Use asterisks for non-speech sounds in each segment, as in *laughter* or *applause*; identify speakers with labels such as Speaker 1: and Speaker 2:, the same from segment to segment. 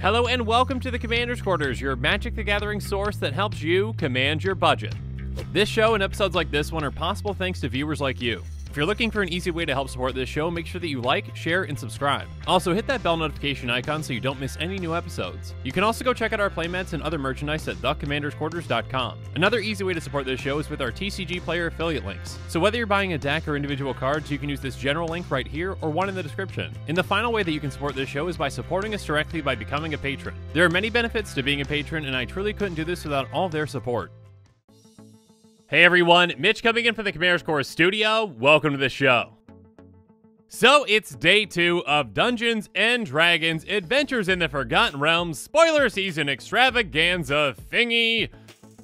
Speaker 1: Hello and welcome to the Commander's Quarters, your Magic the Gathering source that helps you command your budget. This show and episodes like this one are possible thanks to viewers like you. If you're looking for an easy way to help support this show, make sure that you like, share, and subscribe. Also, hit that bell notification icon so you don't miss any new episodes. You can also go check out our playmats and other merchandise at thecommandersquarters.com. Another easy way to support this show is with our TCGplayer affiliate links. So whether you're buying a deck or individual cards, you can use this general link right here or one in the description. And the final way that you can support this show is by supporting us directly by becoming a patron. There are many benefits to being a patron, and I truly couldn't do this without all their support. Hey everyone, Mitch coming in from the Commander's Core studio. Welcome to the show. So it's day two of Dungeons and Dragons Adventures in the Forgotten Realms spoiler season extravaganza thingy.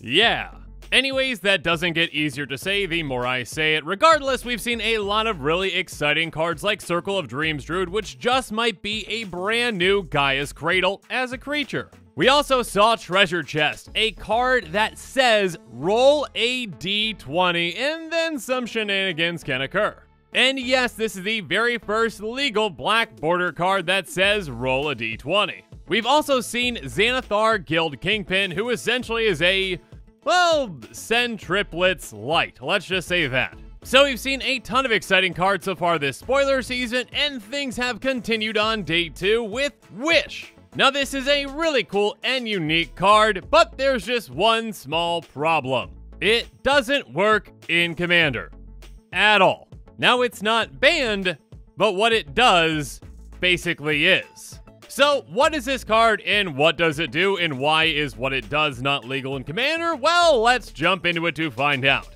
Speaker 1: Yeah. Anyways, that doesn't get easier to say the more I say it. Regardless, we've seen a lot of really exciting cards like Circle of Dreams Druid, which just might be a brand new Gaea's Cradle as a creature. We also saw Treasure Chest, a card that says roll a d20 and then some shenanigans can occur. And yes, this is the very first legal black border card that says roll a d20. We've also seen Xanathar Guild Kingpin, who essentially is a, well, Sen Triplets light. Let's just say that. So we've seen a ton of exciting cards so far this spoiler season, and things have continued on day two with Wish. Now this is a really cool and unique card, but there's just one small problem. It doesn't work in Commander. At all. Now it's not banned, but what it does basically is. So what is this card and what does it do and why is what it does not legal in Commander? Well, let's jump into it to find out.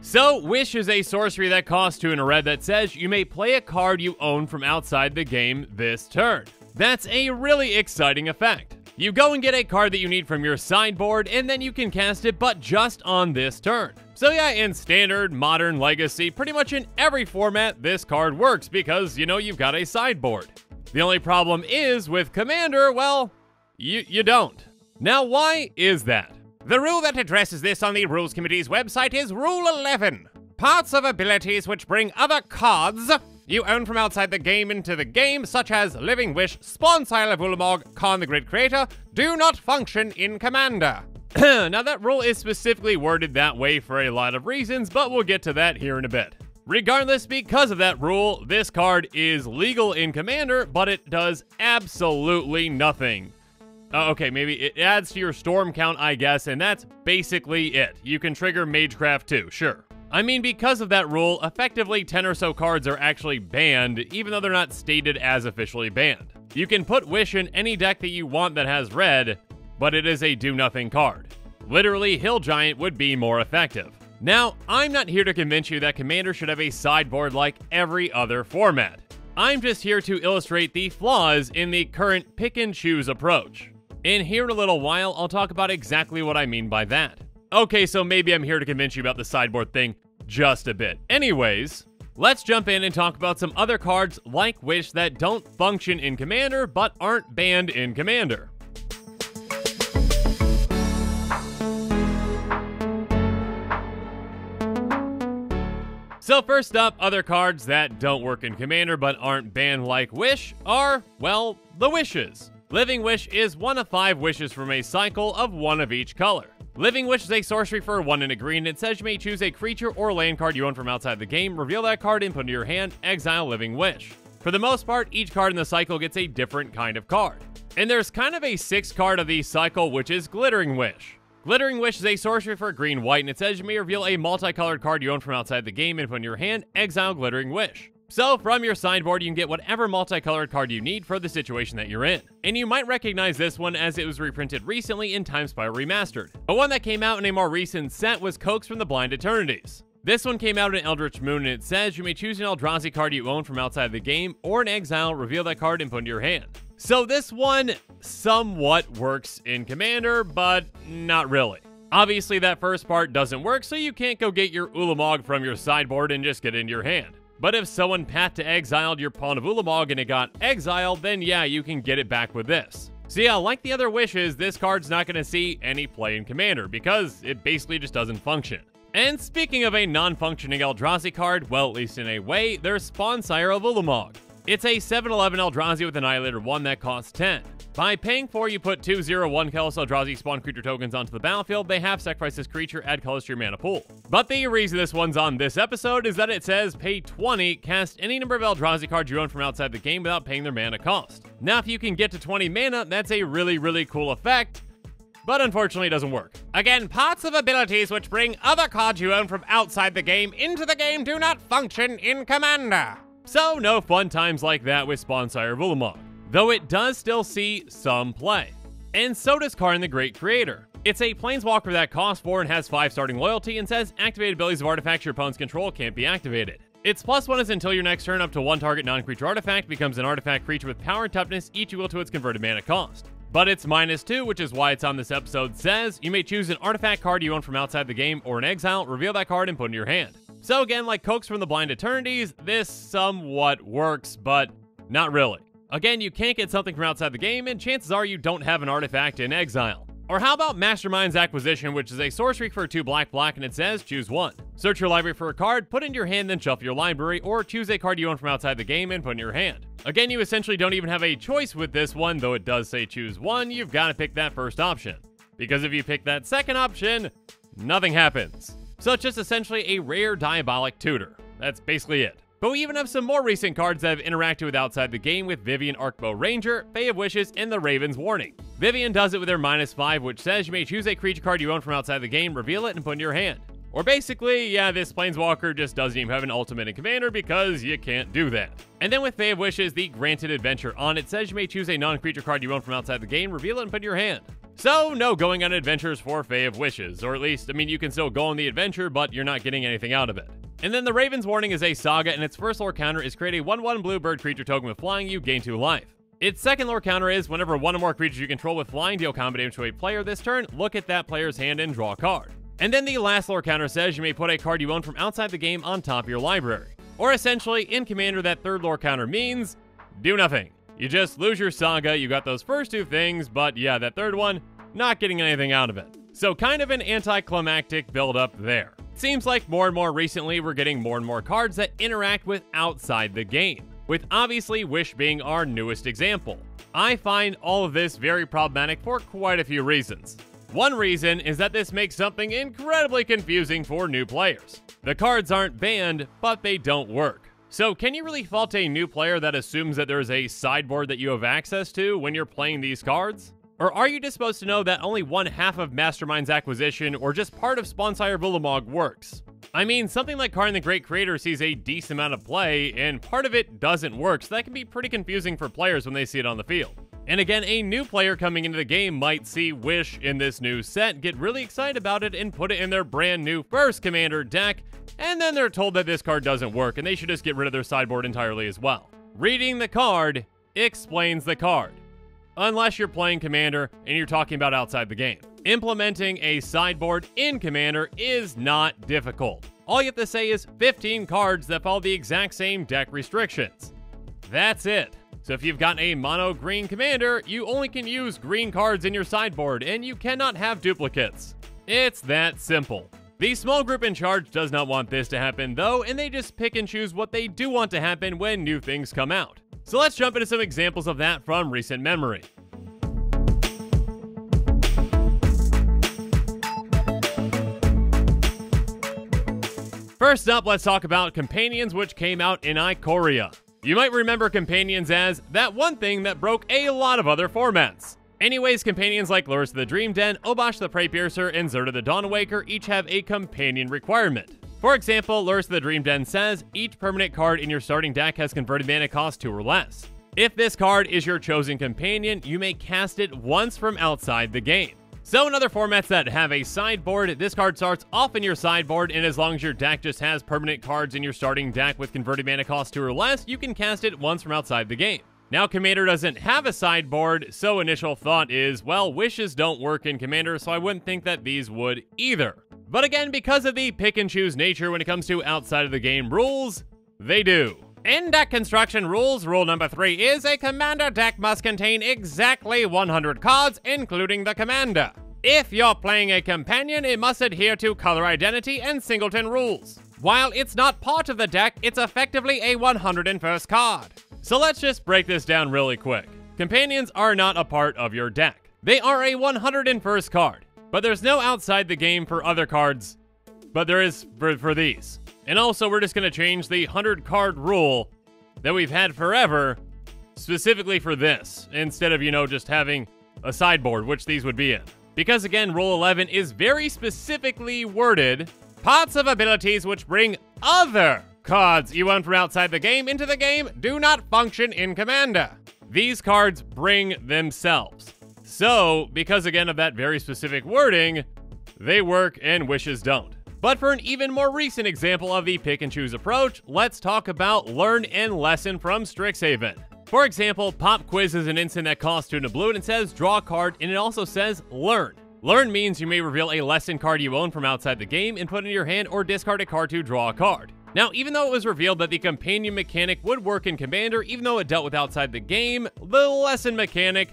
Speaker 1: So, Wish is a sorcery that costs 2 in a red that says you may play a card you own from outside the game this turn. That's a really exciting effect. You go and get a card that you need from your sideboard, and then you can cast it, but just on this turn. So yeah, in Standard, Modern, Legacy, pretty much in every format, this card works because, you know, you've got a sideboard. The only problem is, with Commander, well, you, you don't. Now, why is that? The rule that addresses this on the Rules Committee's website is Rule 11. Parts of abilities which bring other cards you own from outside the game into the game, such as Living Wish, Spawnsire of Ulamog, Karn the Great Creator, do not function in Commander. *clears throat* now that rule is specifically worded that way for a lot of reasons, but we'll get to that here in a bit. Regardless, because of that rule, this card is legal in Commander, but it does absolutely nothing. Uh, okay, maybe it adds to your storm count, I guess, and that's basically it. You can trigger Magecraft too, sure. I mean, because of that rule, effectively 10 or so cards are actually banned, even though they're not stated as officially banned. You can put Wish in any deck that you want that has red, but it is a do-nothing card. Literally, Hill Giant would be more effective. Now, I'm not here to convince you that Commander should have a sideboard like every other format. I'm just here to illustrate the flaws in the current pick and choose approach. And here in a little while, I'll talk about exactly what I mean by that. Okay, so maybe I'm here to convince you about the sideboard thing just a bit. Anyways, let's jump in and talk about some other cards like Wish that don't function in Commander but aren't banned in Commander. So first up, other cards that don't work in Commander but aren't banned like Wish are, well, the Wishes. Living Wish is one of five wishes from a cycle of one of each color. Living Wish is a sorcery for one in a green. and It says you may choose a creature or land card you own from outside the game, reveal that card and put into your hand, exile Living Wish. For the most part, each card in the cycle gets a different kind of card. And there's kind of a sixth card of the cycle, which is Glittering Wish. Glittering Wish is a sorcery for green white, and it says you may reveal a multicolored card you own from outside the game and put in your hand, exile Glittering Wish. So, from your sideboard, you can get whatever multicolored card you need for the situation that you're in. And you might recognize this one as it was reprinted recently in Time Spiral Remastered. But one that came out in a more recent set was Coax from the Blind Eternities. This one came out in Eldritch Moon, and it says you may choose an Eldrazi card you own from outside the game, or an exile, reveal that card, and put into your hand. So this one somewhat works in Commander, but not really. Obviously, that first part doesn't work, so you can't go get your Ulamog from your sideboard and just get into your hand. But if someone path to exiled your Pawn of Ulamog and it got exiled, then yeah, you can get it back with this. So yeah, like the other wishes, this card's not going to see any play in Commander because it basically just doesn't function. And speaking of a non-functioning Eldrazi card, well, at least in a way, there's Spawnsire of Ulamog. It's a 7-11 Eldrazi with Annihilator 1 that costs 10. By paying 4, you put 2 0 1 colorless Eldrazi spawn creature tokens onto the battlefield. They have sacrifice this creature, add colors to your mana pool. But the reason this one's on this episode is that it says pay 20, cast any number of Eldrazi cards you own from outside the game without paying their mana cost. Now, if you can get to 20 mana, that's a really, really cool effect, but unfortunately it doesn't work. Again, parts of abilities which bring other cards you own from outside the game into the game do not function in Commander. So no fun times like that with Spawnsire of Ulamog, though it does still see some play. And so does Karn the Great Creator. It's a Planeswalker that costs 4 and has 5 starting loyalty and says activated abilities of artifacts your opponent's control can't be activated. Its plus 1 is until your next turn up to one target non-creature artifact becomes an artifact creature with power and toughness each equal to its converted mana cost. But it's minus 2, which is why it's on this episode, says you may choose an artifact card you own from outside the game or an exile, reveal that card and put it in your hand. So again, like Coax from the Blind Eternities, this somewhat works, but not really. Again, you can't get something from outside the game, and chances are you don't have an artifact in exile. Or how about Mastermind's Acquisition, which is a sorcery for 2 black black and it says choose one. Search your library for a card, put it in your hand, then shuffle your library, or choose a card you own from outside the game and put in your hand. Again, you essentially don't even have a choice with this one, though it does say choose one, you've got to pick that first option. Because if you pick that second option, nothing happens. So it's just essentially a rare Diabolic Tutor. That's basically it. But we even have some more recent cards that have interacted with outside the game with Vivien Arkbow Ranger, Fae of Wishes, and the Raven's Warning. Vivien does it with her minus 5, which says you may choose a creature card you own from outside the game, reveal it, and put in your hand. Or basically, yeah, this Planeswalker just doesn't even have an ultimate in Commander because you can't do that. And then with Fae of Wishes, the Granted Adventure on it says you may choose a non-creature card you own from outside the game, reveal it, and put in your hand. So, no going on adventures for Fae of Wishes, or at least, I mean, you can still go on the adventure, but you're not getting anything out of it. And then the Raven's Warning is a saga, and its first lore counter is create a 1-1 blue bird creature token with flying, you gain 2 life. Its second lore counter is whenever one or more creatures you control with flying deal combat damage to a player this turn, look at that player's hand and draw a card. And then the last lore counter says you may put a card you own from outside the game on top of your library. Or essentially, in Commander, that third lore counter means do nothing. You just lose your saga, you got those first two things, but yeah, that third one, not getting anything out of it. So kind of an anticlimactic build-up there. Seems like more and more recently we're getting more and more cards that interact with outside the game, with obviously Wish being our newest example. I find all of this very problematic for quite a few reasons. One reason is that this makes something incredibly confusing for new players. The cards aren't banned, but they don't work. So can you really fault a new player that assumes that there's a sideboard that you have access to when you're playing these cards? Or are you just supposed to know that only one half of Mastermind's acquisition or just part of Spawnsire Ulamog works? I mean, something like Karn the Great Creator sees a decent amount of play, and part of it doesn't work, so that can be pretty confusing for players when they see it on the field. And again, a new player coming into the game might see Wish in this new set, get really excited about it, and put it in their brand new first Commander deck, and then they're told that this card doesn't work, and they should just get rid of their sideboard entirely as well. Reading the card explains the card unless you're playing Commander and you're talking about outside the game. Implementing a sideboard in Commander is not difficult. All you have to say is 15 cards that follow the exact same deck restrictions. That's it. So if you've got a mono green commander, you only can use green cards in your sideboard and you cannot have duplicates. It's that simple. The small group in charge does not want this to happen though, and they just pick and choose what they do want to happen when new things come out. So let's jump into some examples of that from recent memory. First up, let's talk about Companions, which came out in Ikoria. You might remember Companions as that one thing that broke a lot of other formats. Anyways, companions like Lurrus the Dream Den, Obosh the Prey Piercer, and Zirda the Dawnwaker each have a companion requirement. For example, Lurrus the Dream Den says, each permanent card in your starting deck has converted mana cost 2 or less. If this card is your chosen companion, you may cast it once from outside the game. So in other formats that have a sideboard, this card starts off in your sideboard, and as long as your deck just has permanent cards in your starting deck with converted mana cost 2 or less, you can cast it once from outside the game. Now, Commander doesn't have a sideboard, so initial thought is, well, wishes don't work in Commander, so I wouldn't think that these would either. But again, because of the pick and choose nature when it comes to outside of the game rules, they do. In deck construction rules, rule number three is a commander deck must contain exactly 100 cards, including the commander. If you're playing a companion, it must adhere to color identity and singleton rules. While it's not part of the deck, it's effectively a 101st card. So let's just break this down really quick. Companions are not a part of your deck. They are a 101st card, but there's no outside the game for other cards, but there is for, for these. And also, we're just going to change the 100 card rule that we've had forever specifically for this, instead of, you know, just having a sideboard, which these would be in. Because again, Rule 11 is very specifically worded Pots of abilities which bring other cards you own from outside the game into the game do not function in Commander. These cards bring themselves. So, because again of that very specific wording, they work and wishes don't. But for an even more recent example of the pick and choose approach, let's talk about Learn and Lesson from Strixhaven. For example, Pop Quiz is an instant that costs 2 and a blue and it says draw a card and it also says learn. Learn means you may reveal a lesson card you own from outside the game and put it in your hand or discard a card to draw a card. Now, even though it was revealed that the companion mechanic would work in Commander, even though it dealt with outside the game, the lesson mechanic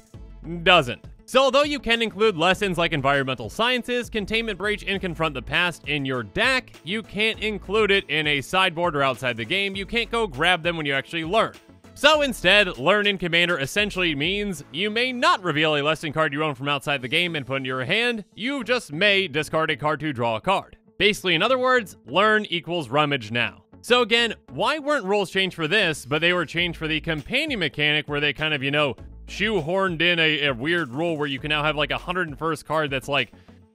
Speaker 1: doesn't. So although you can include lessons like environmental sciences, containment breach, and confront the past in your deck, you can't include it in a sideboard or outside the game. You can't go grab them when you actually learn. So instead, Learn in Commander essentially means you may not reveal a lesson card you own from outside the game and put in your hand, you just may discard a card to draw a card. Basically, in other words, Learn equals Rummage now. So again, why weren't rules changed for this, but they were changed for the companion mechanic where they kind of, you know, shoehorned in a, a weird rule where you can now have like a 101st card that's like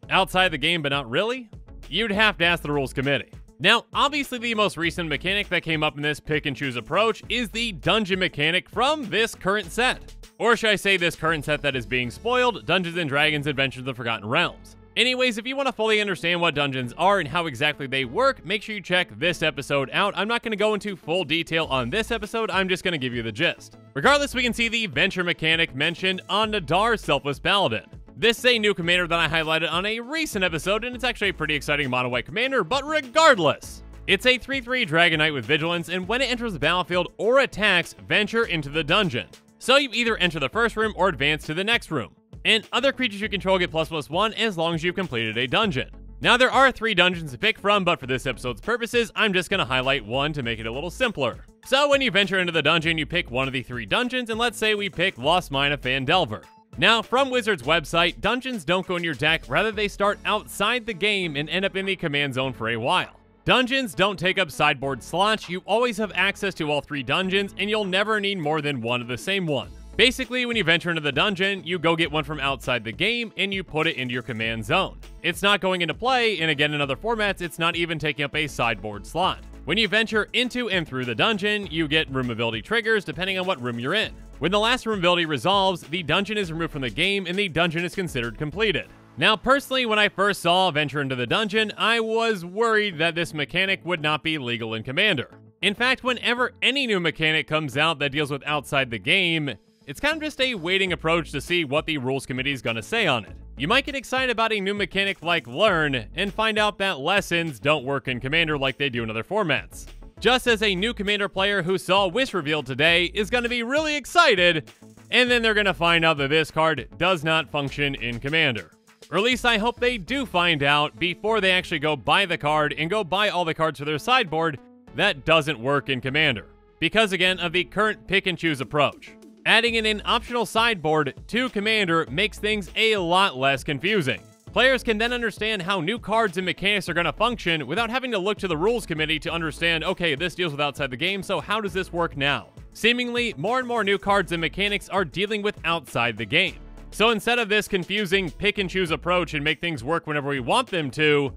Speaker 1: outside the game but not really? You'd have to ask the rules committee. Now, obviously the most recent mechanic that came up in this pick and choose approach is the dungeon mechanic from this current set. Or should I say this current set that is being spoiled, Dungeons & Dragons Adventures of the Forgotten Realms. Anyways, if you want to fully understand what dungeons are and how exactly they work, make sure you check this episode out. I'm not going to go into full detail on this episode, I'm just going to give you the gist. Regardless, we can see the venture mechanic mentioned on Nadaar's Selfless Paladin. This is a new commander that I highlighted on a recent episode, and it's actually a pretty exciting mono white commander, but regardless, it's a 3-3 Dragon Knight with Vigilance, and when it enters the battlefield or attacks, venture into the dungeon. So you either enter the first room or advance to the next room. And other creatures you control get plus plus one as long as you've completed a dungeon. Now there are three dungeons to pick from, but for this episode's purposes, I'm just going to highlight one to make it a little simpler. So when you venture into the dungeon, you pick one of the three dungeons, and let's say we pick Lost Mine of Phandelver. Now, from Wizard's website, dungeons don't go in your deck, rather they start outside the game and end up in the command zone for a while. Dungeons don't take up sideboard slots, you always have access to all three dungeons, and you'll never need more than one of the same one. Basically, when you venture into the dungeon, you go get one from outside the game, and you put it into your command zone. It's not going into play, and again in other formats, it's not even taking up a sideboard slot. When you venture into and through the dungeon, you get room ability triggers depending on what room you're in. When the last room ability resolves, the dungeon is removed from the game and the dungeon is considered completed. Now, personally, when I first saw Venture into the Dungeon, I was worried that this mechanic would not be legal in Commander. In fact, whenever any new mechanic comes out that deals with outside the game, it's kind of just a waiting approach to see what the rules committee is going to say on it. You might get excited about a new mechanic like Learn and find out that lessons don't work in Commander like they do in other formats just as a new Commander player who saw Wish revealed today is going to be really excited, and then they're going to find out that this card does not function in Commander. Or at least I hope they do find out before they actually go buy the card and go buy all the cards for their sideboard that doesn't work in Commander. Because again of the current pick and choose approach. Adding in an optional sideboard to Commander makes things a lot less confusing. Players can then understand how new cards and mechanics are going to function without having to look to the rules committee to understand, okay, this deals with outside the game, so how does this work now? Seemingly, more and more new cards and mechanics are dealing with outside the game. So instead of this confusing pick and choose approach and make things work whenever we want them to,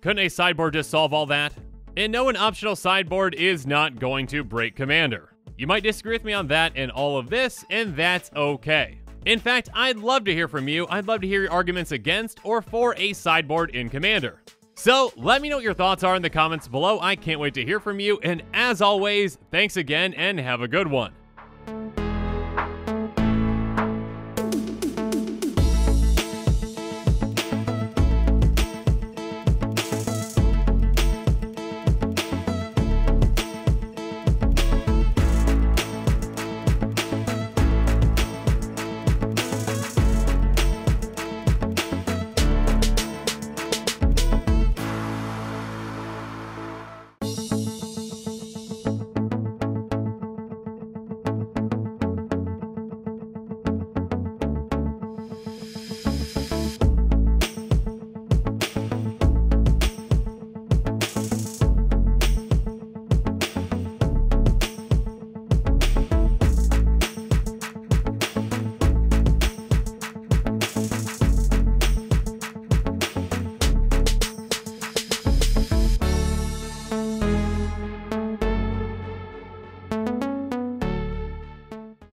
Speaker 1: couldn't a sideboard just solve all that? And no, an optional sideboard is not going to break Commander. You might disagree with me on that and all of this, and that's okay. In fact, I'd love to hear from you. I'd love to hear your arguments against or for a sideboard in Commander. So let me know what your thoughts are in the comments below. I can't wait to hear from you. And as always, thanks again and have a good one.